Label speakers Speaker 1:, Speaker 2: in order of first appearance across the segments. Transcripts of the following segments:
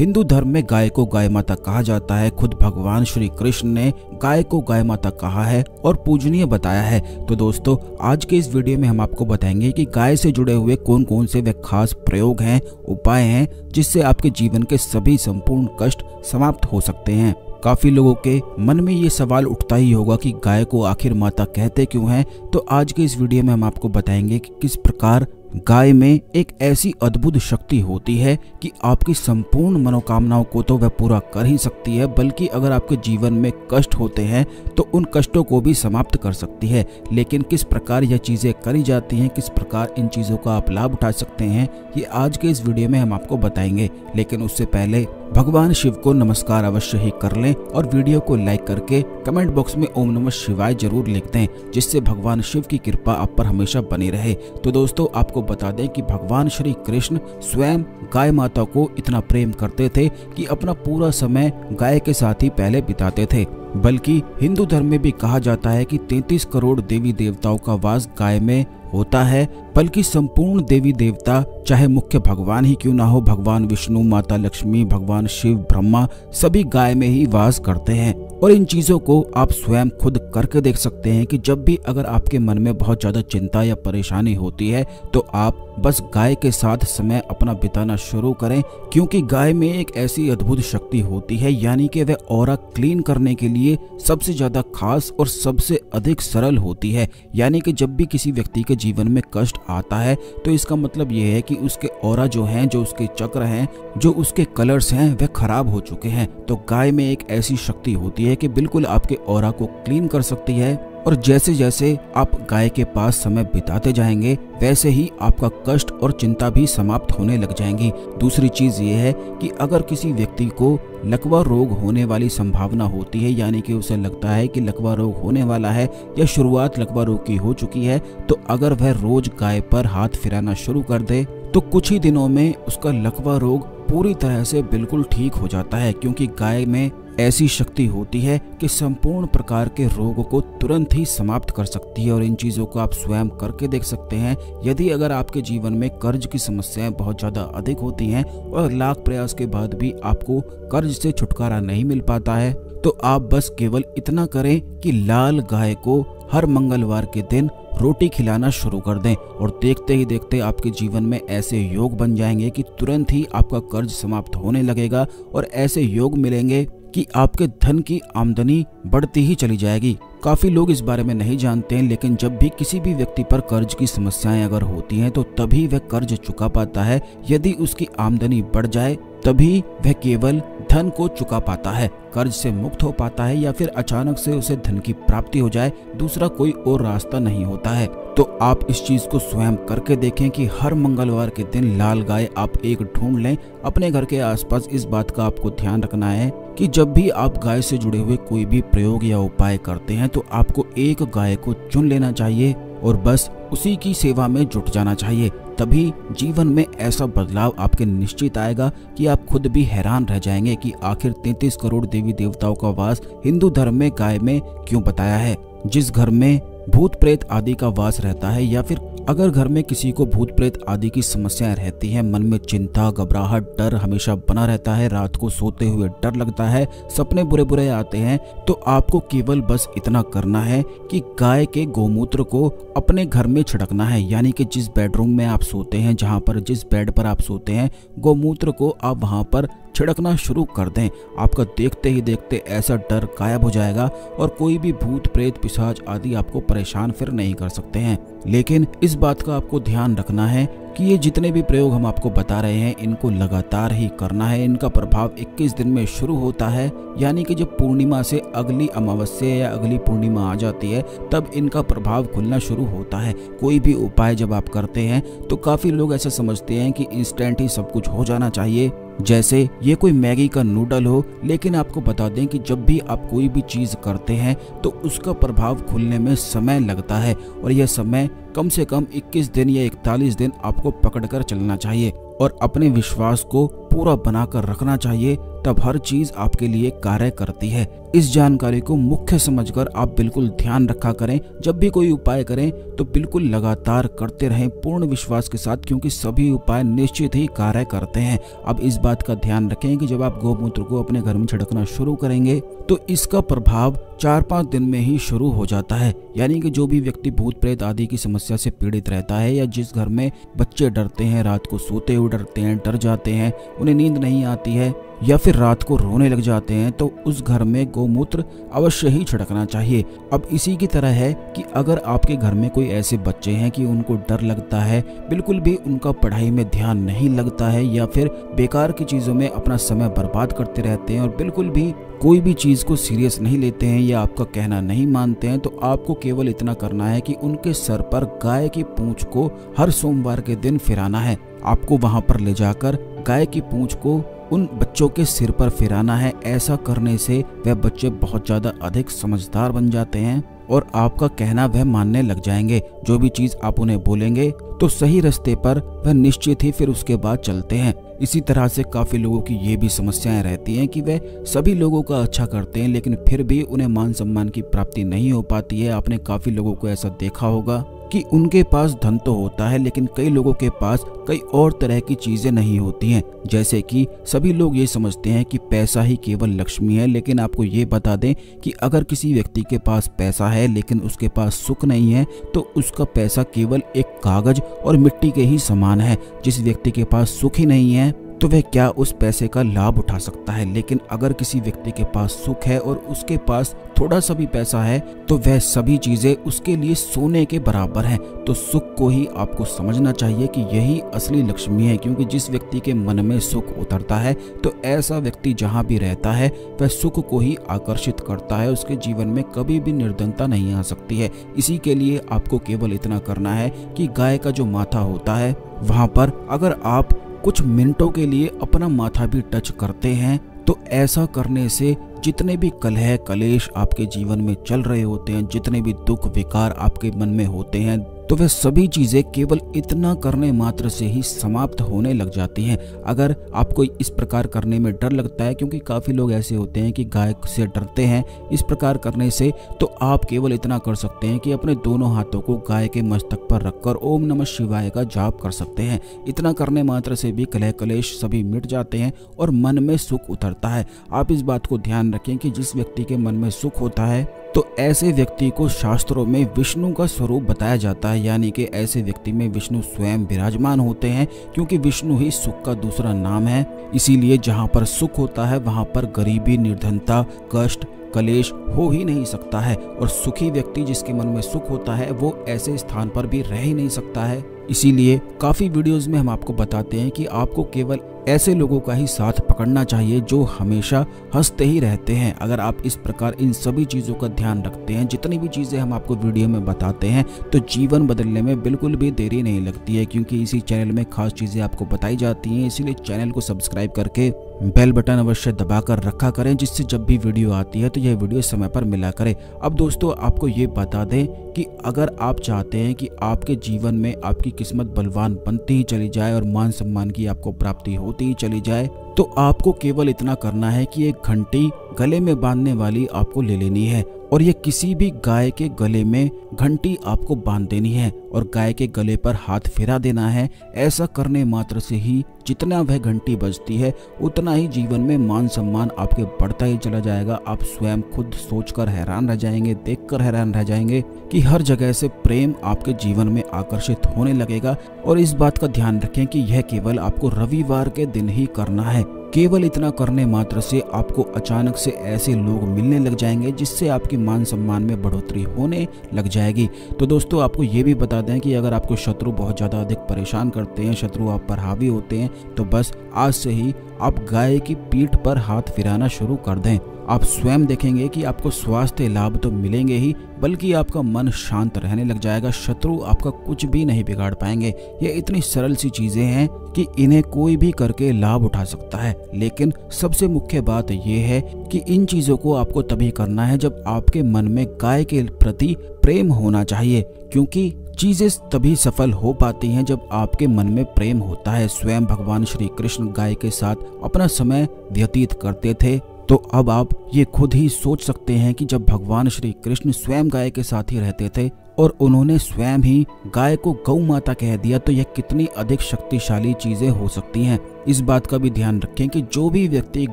Speaker 1: हिंदू धर्म में गाय को गाय माता कहा जाता है। खुद भगवान श्री कृष्ण ने गाय को गाय माता कहा है और पूजनीय बताया है। तो दोस्तों, आज के इस वीडियो में हम आपको बताएँगे कि गाय से जुड़े हुए कौन कौन से वे खास प्रयोग हैं, उपाय हैं, जिससे आपके जीवन के सभी संपूर्ण कष्ट समाप्त हो सकते हैं। काफ़ी लोगों के मन में ये सवाल उठता ही होगा कि गाय को आखिर माता कहते क्यों हैं? तो आज के इस वीडियो में हम आपको बताएँगे कि किस प्रकार गाय में एक ऐसी अद्भुत शक्ति होती है कि आपकी संपूर्ण मनोकामनाओं को तो वह पूरा कर ही सकती है, बल्कि अगर आपके जीवन में कष्ट होते हैं तो उन कष्टों को भी समाप्त कर सकती है। लेकिन किस प्रकार यह चीज़ें करी जाती हैं, किस प्रकार इन चीज़ों का आप लाभ उठा सकते हैं, ये आज के इस वीडियो में हम आपको बताएँगे। लेकिन उससे पहले भगवान शिव को नमस्कार अवश्य ही कर लें और वीडियो को लाइक करके कमेंट बॉक्स में ओम नमः शिवाय ज़रूर लिख दें, जिससे भगवान शिव की कृपा आप पर हमेशा बनी रहे। तो दोस्तों, आपको बता दें कि भगवान श्री कृष्ण स्वयं गाय माता को इतना प्रेम करते थे कि अपना पूरा समय गाय के साथ ही पहले बिताते थे। बल्कि हिंदू धर्म में भी कहा जाता है कि 33 करोड़ देवी देवताओं का वास गाय में होता है, बल्कि संपूर्ण देवी देवता, चाहे मुख्य भगवान ही क्यों ना हो, भगवान विष्णु, माता लक्ष्मी, भगवान शिव, ब्रह्मा, सभी गाय में ही वास करते हैं। और इन चीज़ों को आप स्वयं खुद करके देख सकते हैं कि जब भी अगर आपके मन में बहुत ज़्यादा चिंता या परेशानी होती है तो आप बस गाय के साथ समय अपना बिताना शुरू करें, क्योंकि गाय में एक ऐसी अद्भुत शक्ति होती है, यानी कि वह और क्लीन करने के लिए सबसे ज़्यादा खास और सबसे अधिक सरल होती है। यानी कि जब भी किसी व्यक्ति के जीवन में कष्ट आता है तो इसका मतलब यह है कि उसके और जो हैं, जो उसके चक्र हैं, जो उसके कलर्स हैं, वह खराब हो चुके हैं। तो गाय में एक ऐसी शक्ति होती है कि बिल्कुल आपके और को क्लीन कर सकती है और जैसे जैसे आप गाय के पास समय बिताते जाएँगे, वैसे ही आपका कष्ट और चिंता भी समाप्त होने लग जाएँगी। दूसरी चीज़ ये है कि अगर किसी व्यक्ति को लकवा रोग होने वाली संभावना होती है, यानी कि उसे लगता है कि लकवा रोग होने वाला है या शुरुआत लकवा रोग की हो चुकी है तो अगर वह रोज गाय पर हाथ फिराना शुरू कर दे तो कुछ ही दिनों में उसका लकवा रोग पूरी तरह से बिल्कुल ठीक हो जाता है, क्योंकि गाय में ऐसी शक्ति होती है कि संपूर्ण प्रकार के रोग को तुरंत ही समाप्त कर सकती है और इन चीज़ों को आप स्वयं करके देख सकते हैं। यदि अगर आपके जीवन में कर्ज की समस्याएँ बहुत ज़्यादा अधिक होती हैं और लाख प्रयास के बाद भी आपको कर्ज से छुटकारा नहीं मिल पाता है तो आप बस केवल इतना करें कि लाल गाय को हर मंगलवार के दिन रोटी खिलाना शुरू कर दें और देखते ही देखते आपके जीवन में ऐसे योग बन जाएँगे कि तुरंत ही आपका कर्ज समाप्त होने लगेगा और ऐसे योग मिलेंगे कि आपके धन की आमदनी बढ़ती ही चली जाएगी। काफ़ी लोग इस बारे में नहीं जानते हैं, लेकिन जब भी किसी भी व्यक्ति पर कर्ज की समस्याएँ अगर होती हैं तो तभी वह कर्ज चुका पाता है। यदि उसकी आमदनी बढ़ जाए, तभी वह केवल धन को चुका पाता है। कर्ज से मुक्त हो पाता है या फिर अचानक से उसे धन की प्राप्ति हो जाए, दूसरा कोई और रास्ता नहीं होता है। तो आप इस चीज़ को स्वयं करके देखें कि हर मंगलवार के दिन लाल गाय आप एक ढूंढ लें। अपने घर के आसपास इस बात का आपको ध्यान रखना है कि जब भी आप गाय से जुड़े हुए कोई भी प्रयोग या उपाय करते हैं तो आपको एक गाय को चुन लेना चाहिए और बस उसी की सेवा में जुट जाना चाहिए। तभी जीवन में ऐसा बदलाव आपके निश्चित आएगा कि आप खुद भी हैरान रह जाएँगे कि आखिर 33 करोड़ देवी देवताओं का वास हिंदू धर्म में गाय में क्यों बताया है? जिस घर में भूत प्रेत आदि का वास रहता है या फिर अगर घर में किसी को भूत प्रेत आदि की समस्याएँ रहती हैं, मन में चिंता, घबराहट, डर हमेशा बना रहता है। रात को सोते हुए डर लगता है। सपने बुरे बुरे आते हैं तो आपको केवल बस इतना करना है कि गाय के गोमूत्र को अपने घर में छिड़कना है। यानी कि जिस बेडरूम में आप सोते हैं, जहाँ पर जिस बेड पर आप सोते हैं, गोमूत्र को आप वहाँ पर छिड़कना शुरू कर दें। आपका देखते ही देखते ऐसा डर गायब हो जाएगा और कोई भी भूत, प्रेत, पिशाच आदि आपको परेशान फिर नहीं कर सकते हैं। लेकिन इस बात का आपको ध्यान रखना है कि ये जितने भी प्रयोग हम आपको बता रहे हैं, इनको लगातार ही करना है। इनका प्रभाव 21 दिन में शुरू होता है, यानी कि जब पूर्णिमा से अगली अमावस्या या अगली पूर्णिमा आ जाती है, तब इनका प्रभाव खुलना शुरू होता है। कोई भी उपाय जब आप करते हैं तो काफ़ी लोग ऐसा समझते हैं कि इंस्टेंट ही सब कुछ हो जाना चाहिए। जैसे ये कोई मैगी का नूडल हो, लेकिन आपको बता दें कि जब भी आप कोई भी चीज़ करते हैं तो उसका प्रभाव खुलने में समय लगता है और यह समय कम से कम 21 दिन या 41 दिन आपको पकड़कर चलना चाहिए और अपने विश्वास को पूरा बनाकर रखना चाहिए, तब हर चीज़ आपके लिए कार्य करती है। इस जानकारी को मुख्य समझकर आप बिल्कुल ध्यान रखा करें। जब भी कोई उपाय करें तो बिल्कुल लगातार करते रहें, पूर्ण विश्वास के साथ, क्योंकि सभी उपाय निश्चित ही कार्य करते हैं। अब इस बात का ध्यान रखें कि जब आप गोमूत्र को अपने घर में छिड़कना शुरू करेंगे तो इसका प्रभाव चार पाँच दिन में ही शुरू हो जाता है। यानी कि जो भी व्यक्ति भूत प्रेत आदि की समस्या से पीड़ित रहता है या जिस घर में बच्चे डरते हैं, रात को सोते हुए डरते हैं, डर जाते हैं, उन्हें नींद नहीं आती है या फिर रात को रोने लग जाते हैं तो उस घर में गोमूत्र अवश्य ही छिड़कना चाहिए। अब इसी की तरह है कि अगर आपके घर में कोई ऐसे बच्चे हैं कि उनको डर लगता है, बिल्कुल भी उनका पढ़ाई में ध्यान नहीं लगता है या फिर बेकार की चीज़ों में अपना समय बर्बाद करते रहते हैं और बिल्कुल भी कोई भी चीज़ को सीरियस नहीं लेते हैं या आपका कहना नहीं मानते हैं तो आपको केवल इतना करना है कि उनके सर पर गाय की पूंछ को हर सोमवार के दिन फिराना है। आपको वहाँ पर ले जाकर गाय की पूंछ को उन बच्चों के सिर पर फिराना है। ऐसा करने से वह बच्चे बहुत ज़्यादा अधिक समझदार बन जाते हैं और आपका कहना वह मानने लग जाएँगे। जो भी चीज़ आप उन्हें बोलेंगे तो सही रास्ते पर वह निश्चित ही फिर उसके बाद चलते हैं। इसी तरह से काफ़ी लोगों की ये भी समस्याएँ रहती हैं कि वह सभी लोगों का अच्छा करते हैं, लेकिन फिर भी उन्हें मान सम्मान की प्राप्ति नहीं हो पाती है। आपने काफ़ी लोगों को ऐसा देखा होगा कि उनके पास धन तो होता है, लेकिन कई लोगों के पास कई और तरह की चीज़ें नहीं होती हैं। जैसे कि सभी लोग ये समझते हैं कि पैसा ही केवल लक्ष्मी है, लेकिन आपको ये बता दें कि अगर किसी व्यक्ति के पास पैसा है, लेकिन उसके पास सुख नहीं है तो उसका पैसा केवल एक कागज़ और मिट्टी के ही समान है। जिस व्यक्ति के पास सुख ही नहीं है तो वह क्या उस पैसे का लाभ उठा सकता है? लेकिन अगर किसी व्यक्ति के पास सुख है और उसके पास थोड़ा सा भी पैसा है तो वह सभी चीज़ें उसके लिए सोने के बराबर है। तो सुख को ही आपको समझना चाहिए कि यही असली लक्ष्मी है, क्योंकि जिस व्यक्ति के मन में सुख उतरता है तो ऐसा व्यक्ति जहाँ भी रहता है, वह सुख को ही आकर्षित करता है। उसके जीवन में कभी भी निर्धनता नहीं आ सकती है। इसी के लिए आपको केवल इतना करना है कि गाय का जो माथा होता है, वहाँ पर अगर आप कुछ मिनटों के लिए अपना माथा भी टच करते हैं तो ऐसा करने से जितने भी कलह कलेश आपके जीवन में चल रहे होते हैं, जितने भी दुख विकार आपके मन में होते हैं तो वह सभी चीज़ें केवल इतना करने मात्र से ही समाप्त होने लग जाती हैं। अगर आपको इस प्रकार करने में डर लगता है, क्योंकि काफ़ी लोग ऐसे होते हैं कि गाय से डरते हैं इस प्रकार करने से तो आप केवल इतना कर सकते हैं कि अपने दोनों हाथों को गाय के मस्तक पर रखकर ओम नमः शिवाय का जाप कर सकते हैं। इतना करने मात्र से भी कलह कलेश सभी मिट जाते हैं और मन में सुख उतरता है। आप इस बात को ध्यान रखें कि जिस व्यक्ति के मन में सुख होता है तो ऐसे व्यक्ति को शास्त्रों में विष्णु का स्वरूप बताया जाता है, यानी कि ऐसे व्यक्ति में विष्णु स्वयं विराजमान होते हैं, क्योंकि विष्णु ही सुख का दूसरा नाम है। इसीलिए जहाँ पर सुख होता है, वहाँ पर गरीबी, निर्धनता, कष्ट, कलेश हो ही नहीं सकता है, और सुखी व्यक्ति जिसके मन में सुख होता है, वो ऐसे स्थान पर भी रह ही नहीं सकता है। इसीलिए काफ़ी वीडियोस में हम आपको बताते हैं कि आपको केवल ऐसे लोगों का ही साथ पकड़ना चाहिए जो हमेशा हँसते ही रहते हैं। अगर आप इस प्रकार इन सभी चीज़ों का ध्यान रखते हैं, जितनी भी चीज़ें हम आपको वीडियो में बताते हैं तो जीवन बदलने में बिल्कुल भी देरी नहीं लगती है, क्योंकि इसी चैनल में खास चीज़ें आपको बताई जाती हैं। इसीलिए चैनल को सब्सक्राइब करके बेल बटन अवश्य दबाकर रखा करें, जिससे जब भी वीडियो आती है तो यह वीडियो समय पर मिला करे। अब दोस्तों, आपको ये बता दें कि अगर आप चाहते हैं कि आपके जीवन में आपकी किस्मत बलवान बनती ही चली जाए और मान सम्मान की आपको प्राप्ति होती ही चली जाए। तो आपको केवल इतना करना है कि एक घंटी गले में बांधने वाली आपको ले लेनी है और ये किसी भी गाय के गले में घंटी आपको बाँध देनी है और गाय के गले पर हाथ फिरा देना है। ऐसा करने मात्र से ही जितना वह घंटी बजती है, उतना ही जीवन में मान सम्मान आपके बढ़ता ही चला जाएगा। आप स्वयं खुद सोचकर हैरान रह जाएँगे, देखकर हैरान रह जाएँगे कि हर जगह से प्रेम आपके जीवन में आकर्षित होने लगेगा। और इस बात का ध्यान रखें कि यह केवल आपको रविवार के दिन ही करना है। केवल इतना करने मात्र से आपको अचानक से ऐसे लोग मिलने लग जाएँगे जिससे आपके मान सम्मान में बढ़ोतरी होने लग जाएगी। तो दोस्तों, आपको ये भी बता दें कि अगर आपको शत्रु बहुत ज़्यादा अधिक परेशान करते हैं, शत्रु आप पर हावी होते हैं तो बस आज से ही आप गाय की पीठ पर हाथ फिराना शुरू कर दें। आप स्वयं देखेंगे कि आपको स्वास्थ्य, लाभ तो मिलेंगे ही, बल्कि आपका मन शांत रहने लग जाएगा, शत्रु आपका कुछ भी नहीं बिगाड़ पाएँगे। ये इतनी सरल सी चीज़ें हैं कि इन्हें कोई भी करके लाभ उठा सकता है। लेकिन सबसे मुख्य बात यह है कि इन चीज़ों को आपको तभी करना है जब आपके मन में गाय के प्रति प्रेम होना चाहिए, क्योंकि चीज़ें तभी सफल हो पाती हैं जब आपके मन में प्रेम होता है। स्वयं भगवान श्री कृष्ण गाय के साथ अपना समय व्यतीत करते थे। तो अब आप ये खुद ही सोच सकते हैं कि जब भगवान श्री कृष्ण स्वयं गाय के साथ ही रहते थे और उन्होंने स्वयं ही गाय को गौ माता कह दिया तो यह कितनी अधिक शक्तिशाली चीज़ें हो सकती हैं। इस बात का भी ध्यान रखें कि जो भी व्यक्ति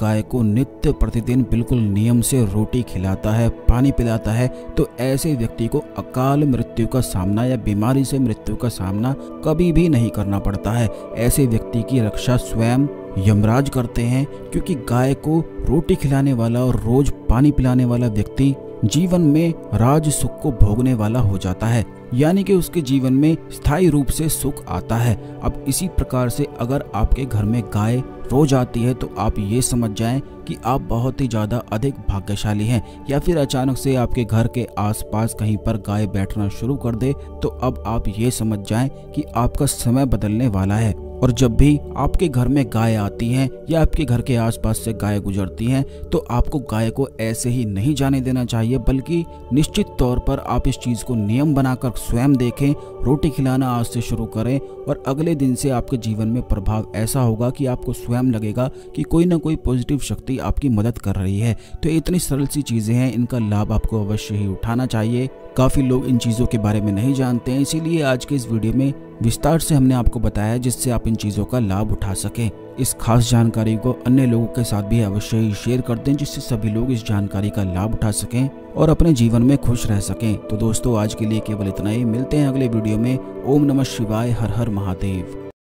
Speaker 1: गाय को नित्य प्रतिदिन बिल्कुल नियम से रोटी खिलाता है, पानी पिलाता है तो ऐसे व्यक्ति को अकाल मृत्यु का सामना या बीमारी से मृत्यु का सामना कभी भी नहीं करना पड़ता है। ऐसे व्यक्ति की रक्षा स्वयं यमराज करते हैं क्योंकि गाय को रोटी खिलाने वाला और रोज पानी पिलाने वाला व्यक्ति जीवन में राज सुख को भोगने वाला हो जाता है। यानी कि उसके जीवन में स्थायी रूप से सुख आता है। अब इसी प्रकार से अगर आपके घर में गाय रोज आती है तो आप ये समझ जाएँ कि आप बहुत ही ज़्यादा अधिक भाग्यशाली हैं। या फिर अचानक से आपके घर के आसपास कहीं पर गाय बैठना शुरू कर दे तो अब आप ये समझ जाएँ कि आपका समय बदलने वाला है। और जब भी आपके घर में गाय आती हैं या आपके घर के आसपास से गाय गुजरती हैं तो आपको गाय को ऐसे ही नहीं जाने देना चाहिए, बल्कि निश्चित तौर पर आप इस चीज़ को नियम बनाकर स्वयं देखें, रोटी खिलाना आज से शुरू करें और अगले दिन से आपके जीवन में प्रभाव ऐसा होगा कि आपको स्वयं लगेगा कि कोई ना कोई पॉजिटिव शक्ति आपकी मदद कर रही है। तो इतनी सरल सी चीज़ें हैं, इनका लाभ आपको अवश्य ही उठाना चाहिए। काफ़ी लोग इन चीज़ों के बारे में नहीं जानते हैं, इसीलिए आज के इस वीडियो में विस्तार से हमने आपको बताया जिससे आप इन चीज़ों का लाभ उठा सकें। इस खास जानकारी को अन्य लोगों के साथ भी अवश्य ही शेयर कर दें, जिससे सभी लोग इस जानकारी का लाभ उठा सकें और अपने जीवन में खुश रह सकें। तो दोस्तों, आज के लिए केवल इतना ही। मिलते हैं अगले वीडियो में। ओम नमः शिवाय, हर हर महादेव।